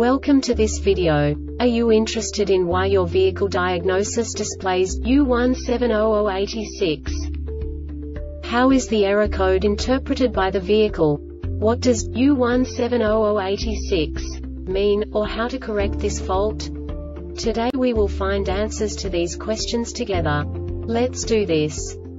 Welcome to this video. Are you interested in why your vehicle diagnosis displays U170086? How is the error code interpreted by the vehicle? What does U170086 mean, or how to correct this fault? Today we will find answers to these questions together. Let's do this.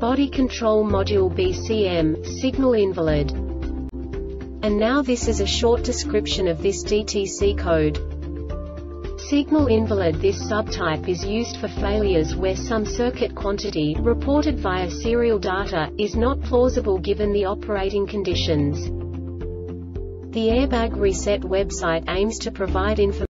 Body Control Module BCM, Signal Invalid. And now this is a short description of this DTC code. Signal invalid This subtype is used for failures where some circuit quantity, reported via serial data, is not plausible given the operating conditions. The Airbag Reset website aims to provide information